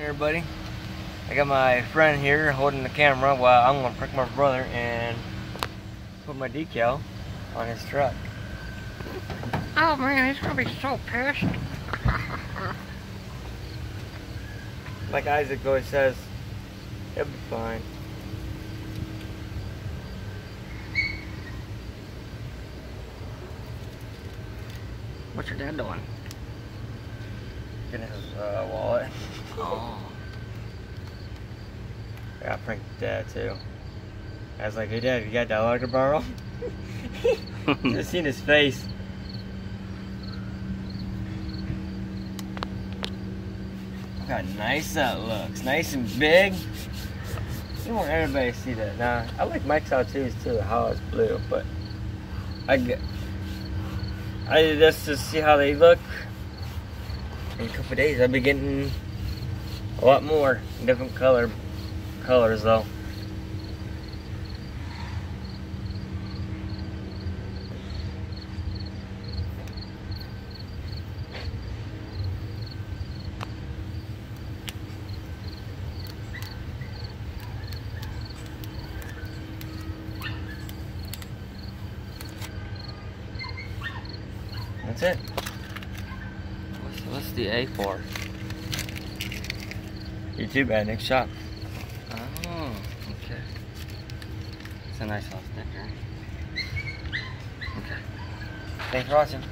everybody? I got my friend here holding the camera while I'm gonna prick my brother and put my decal on his truck. Oh man, he's gonna be so pissed. like Isaac always says, it'll be fine. What's your dad doing? Getting his uh, wallet. Oh. I got pranked dad too. I was like, hey dad, you got that dollar to borrow? Just seen his face. Look how nice that looks. Nice and big. You want everybody to see that. Nah, I like Mike's tattoos too, how it's blue, but I get I just to see how they look. In a couple days I'll be getting a lot more different color colors though. That's it. What's, the A for? You too bad, next shop. Oh, okay. It's a nice little sticker. Okay. Thanks for watching.